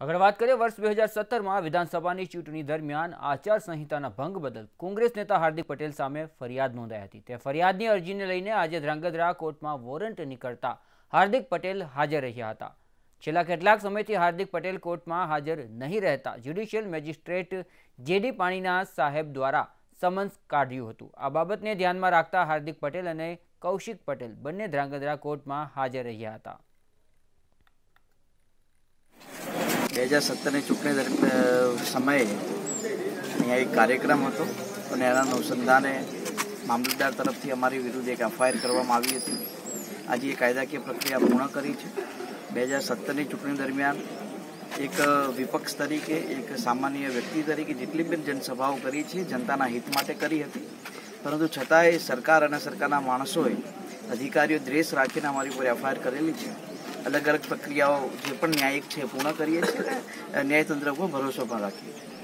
આગળ વાત કરીએ વર્ષ બે હજાર સત્તરમાં વિધાનસભાની ચૂંટણી દરમિયાન આચારસંહિતાના ભંગ બદલ કોંગ્રેસ નેતા હાર્દિક પટેલ સામે ફરિયાદ નોંધાઈ હતી. તે ફરિયાદની અરજીને લઈને આજે ધ્રાંગધ્રા કોર્ટમાં વોરંટ નીકળતા હાર્દિક પટેલ હાજર રહ્યા હતા. છેલ્લા કેટલાક સમયથી હાર્દિક પટેલ કોર્ટમાં હાજર નહીં રહેતા જ્યુડિશિયલ મેજિસ્ટ્રેટ જેડી પાણીના સાહેબ દ્વારા સમન્સ કાઢ્યું હતું. આ બાબતને ધ્યાનમાં રાખતા હાર્દિક પટેલ અને કૌશિક પટેલ બંને ધ્રાંગધ્રા કોર્ટમાં હાજર રહ્યા હતા. બે હજાર સત્તરની ચૂંટણી સમયે અહીંયા એક કાર્યક્રમ હતો અને એના અનુસંધાને મામલતદાર તરફથી અમારી વિરુદ્ધ એક એફઆઈઆર કરવામાં આવી હતી. આજે એ કાયદાકીય પ્રક્રિયા પૂર્ણ કરી છે. બે હજાર સત્તરની ચૂંટણી દરમિયાન એક વિપક્ષ તરીકે, એક સામાન્ય વ્યક્તિ તરીકે જેટલી પણ જનસભાઓ કરી છે, જનતાના હિત માટે કરી હતી. પરંતુ છતાંય સરકાર અને સરકારના માણસોએ અધિકારીઓ દ્રેસ રાખીને અમારી ઉપર એફઆઈઆર કરેલી છે. અલગ અલગ પ્રક્રિયાઓ જે પણ ન્યાયિક છે પૂર્ણ કરીએ છીએ ન્યાયતંત્ર ઉપર ભરોસો પણ રાખીએ છીએ.